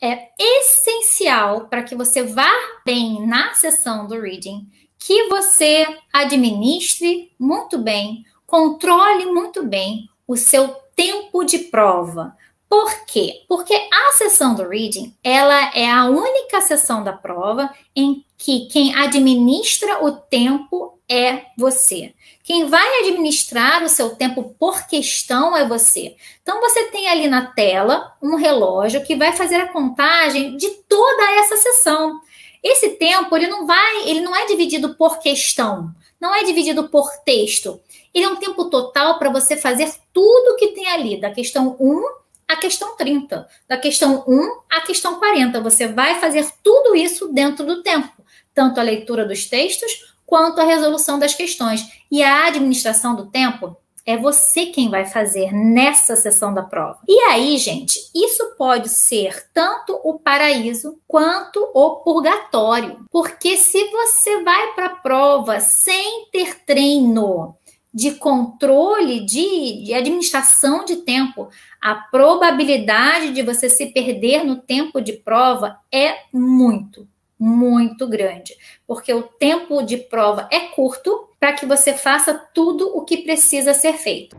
é essencial para que você vá bem na sessão do reading que você administre muito bem, controle muito bem o seu tempo de prova. Por quê? Porque a sessão do reading, ela é a única sessão da prova em que quem administra o tempo é você. Quem vai administrar o seu tempo por questão é você. Então você tem ali na tela um relógio que vai fazer a contagem de toda essa sessão. Esse tempo, ele não vai, ele não é dividido por questão, não é dividido por texto. Ele é um tempo total para você fazer tudo que tem ali, da questão 1 à questão 30, da questão 1 à questão 40. Você vai fazer tudo isso dentro do tempo, tanto a leitura dos textos quanto a resolução das questões. E a administração do tempo é você quem vai fazer nessa sessão da prova. E aí, gente, isso pode ser tanto o paraíso quanto o purgatório. Porque se você vai para a prova sem ter treino, de controle, de, de, administração de tempo, a probabilidade de você se perder no tempo de prova é muito, muito grande. Porque o tempo de prova é curto para que você faça tudo o que precisa ser feito.